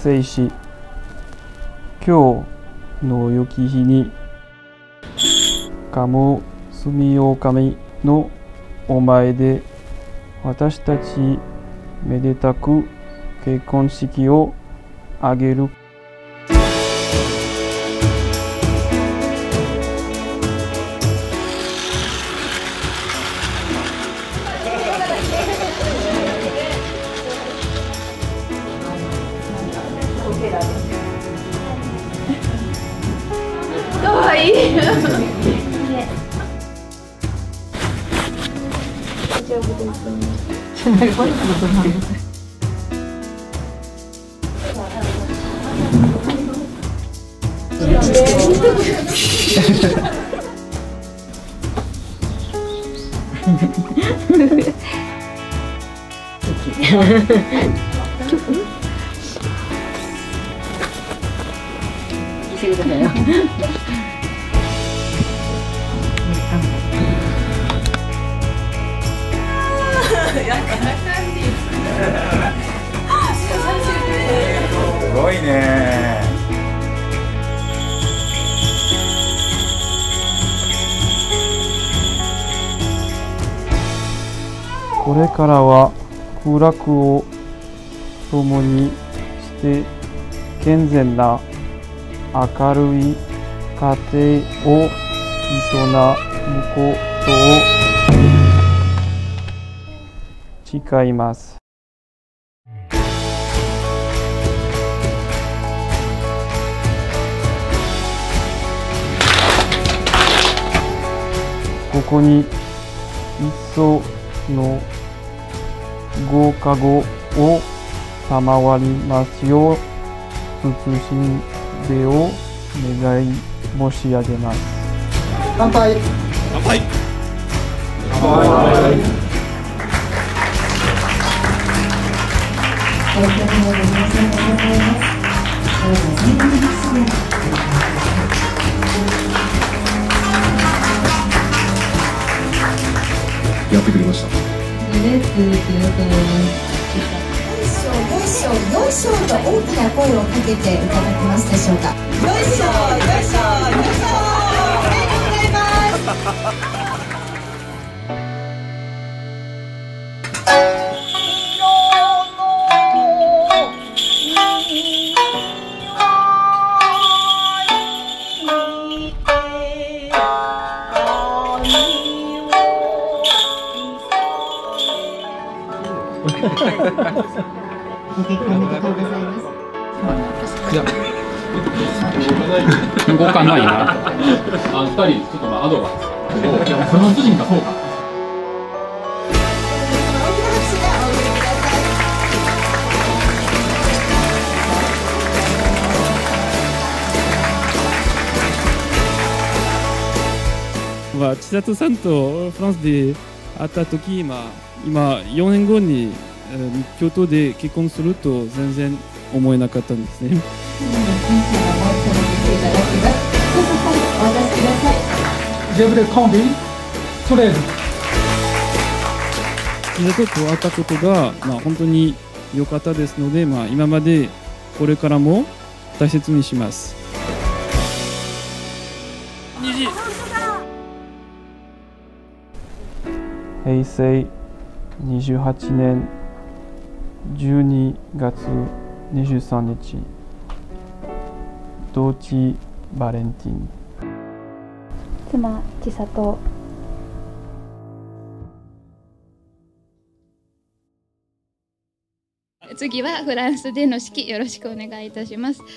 生し今日の良き日にかも住狼のお前で私たちめでたく結婚式を挙げる。かわいい。大丈夫です。すごいね。これからは苦楽を共にして健全な明るい家庭を営むことを誓います。ここに一層のご加護を賜りますよう謹んでを願い申し上げます。乾杯。乾杯。やってくれましたしょ。よいしょと大きな声をかけていただけますでしょうか。よいしょよいしょよいしょありがとうございますご結婚おめでとうございます動かないな。あ、二人、ちょっとまあアドバイス。いや、フランス人かそうか。まあ、千里さんとフランスで会った時、まあ、今4年後に、京都で結婚すると全然思えなかったんですね。感謝の思い届けていただきますどうぞ最後お渡しください Je voudrais combien tous les deux 千里と会ったことが、まあ、本当に良かったですので、まあ、今までこれからも大切にします。平成28年12月23日同地バレンティン。妻千里。次はフランスでの式よろしくお願いいたします。